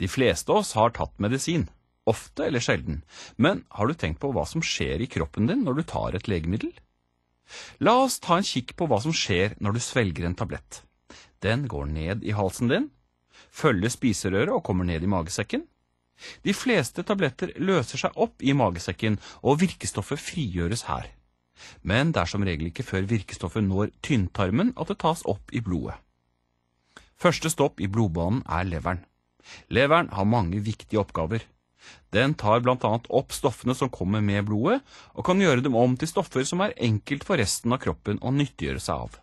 De fleste av oss har tatt medisin, ofte eller sjelden, men har du tenkt på hva som skjer i kroppen din når du tar et legemiddel? La oss ta en kikk på hva som skjer når du svelger en tablett. Den går ned i halsen din, følger spiserøret og kommer ned i magesekken. De fleste tabletter løser seg opp i magesekken, og virkestoffet frigjøres her. Men det er som regel ikke før virkestoffet når tynntarmen at det tas opp i blodet. Første stopp i blodbanen er leveren. Leveren har mange viktige oppgaver. Den tar blant annet opp stoffene som kommer med blodet, og kan gjøre dem om til stoffer som er enkelt for resten av kroppen å nyttiggjøre seg av.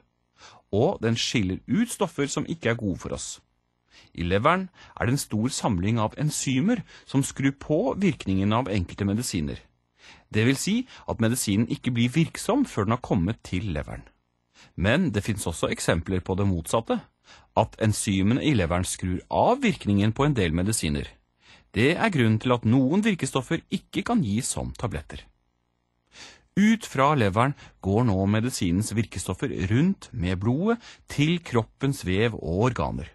Og den skiller ut stoffer som ikke er gode for oss. I leveren er det en stor samling av enzymer som skrur på virkningen av enkelte medisiner. Det vil si at medisinen ikke blir virksom før den har kommet til leveren. Men det finnes også eksempler på det motsatte, at enzymene i leveren skrur av virkningen på en del medisiner. Det er grunnen til at noen virkestoffer ikke kan gis som tabletter. Ut fra leveren går nå medisinens virkestoffer rundt med blodet til kroppens vev og organer.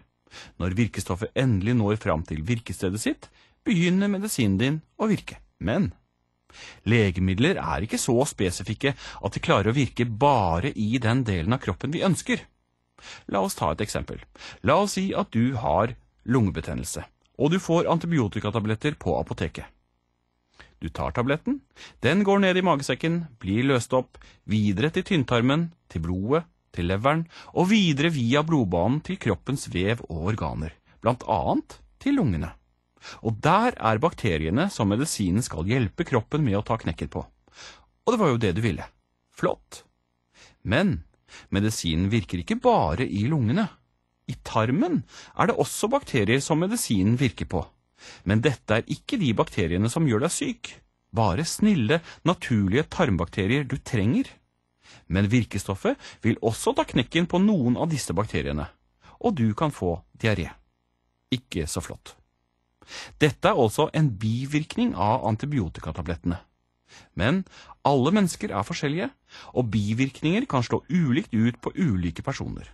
Når virkestoffet endelig når fram til virkestedet sitt, begynner medisinen din å virke. Men legemidler er ikke så spesifikke at de klarer å virke bare i den delen av kroppen vi ønsker. La oss ta et eksempel. La oss si at du har lungebetennelse, og du får antibiotikatabletter på apoteket. Du tar tabletten, den går ned i magesekken, blir løst opp, videre til tynntarmen, til blodet, til leveren og videre via blodbanen til kroppens vev og organer, blant annet til lungene. Og der er bakteriene som medisinen skal hjelpe kroppen med å ta knekken på. Og det var jo det du ville. Flott. Men medisinen virker ikke bare i lungene. I tarmen er det også bakterier som medisinen virker på. Men dette er ikke de bakteriene som gjør deg syk. Bare snille, naturlige tarmbakterier du trenger men virkestoffet vil også ta knekken på noen av disse bakteriene, og du kan få diaré. Ikke så flott. Dette er også en bivirkning av antibiotikatablettene. Men alle mennesker er forskjellige, og bivirkninger kan slå ulikt ut på ulike personer.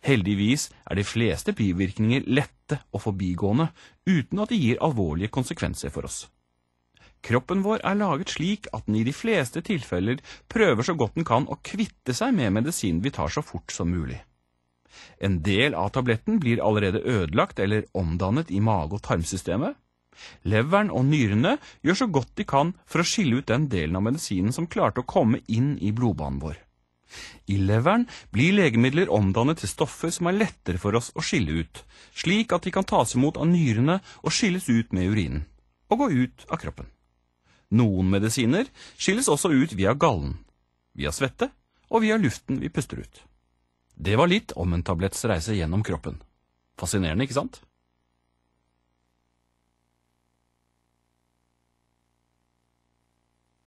Heldigvis er de fleste bivirkninger lette og forbigående, uten at de gir alvorlige konsekvenser for oss. Kroppen vår er laget slik at den i de fleste tilfeller prøver så godt den kan å kvitte seg med medisinen vi tar så fort som mulig. En del av tabletten blir allerede ødelagt eller omdannet i mage- og tarmsystemet. Leveren og nyrene gjør så godt de kan for å skille ut den delen av medisinen som klarte å komme inn i blodbanen vår. I leveren blir legemidler omdannet til stoffer som er lettere for oss å skille ut, slik at de kan tas imot av nyrene og skilles ut med urinen, og gå ut av kroppen. Noen medisiner skilles også ut via gallen, via svette og via luften vi puster ut. Det var litt om en tabletts reise gjennom kroppen. Fascinerende, ikke sant?